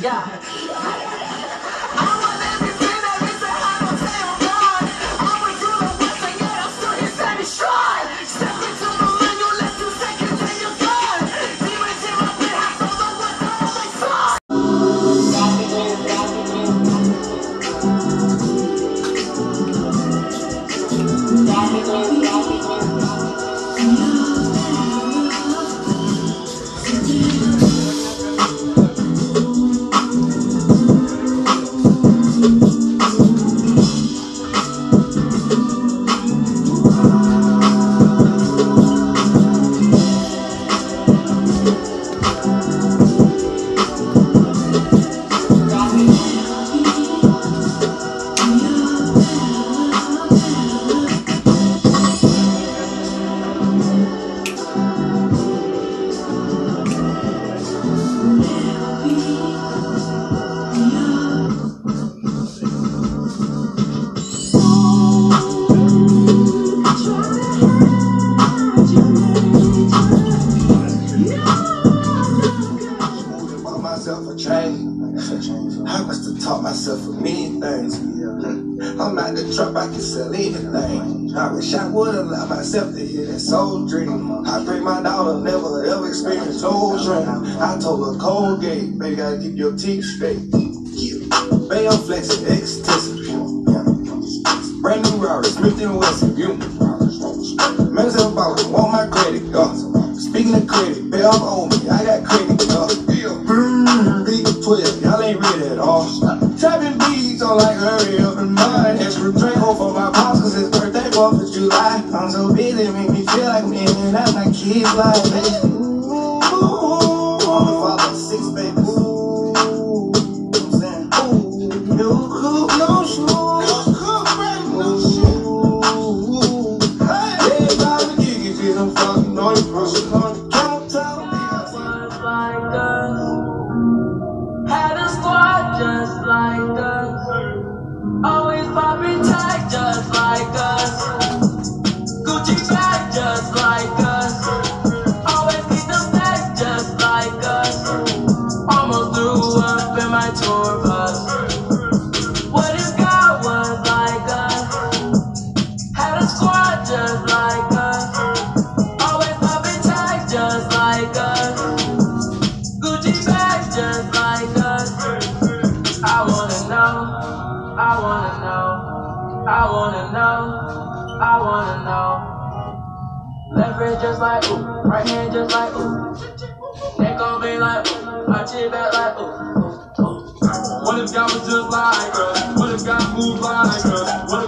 Yeah. Train. I must have taught myself a million things. I'm out the trap, I can sell anything. I wish I would allow myself to hear that soul dream. I pray my daughter never ever experience no dream. I told her Colgate, baby, gotta keep your teeth straight. Bayo flexing, ecstasy. Brand new Rari, Smith and Wesson, you. Of about want my credit, uh. Speaking of credit, Bell owe me, I got credit, beats like hurry up and mine. Extra drink for my pops, cause his birthday 4th of July. I'm so busy, make me feel like me and I'm my kids like, I wanna know, I wanna know, I wanna know. Left wrist just like ooh, right hand just like ooh. Neck on me like ooh, arch it back like ooh. ooh. What if God was just like us? What if God moved like us? What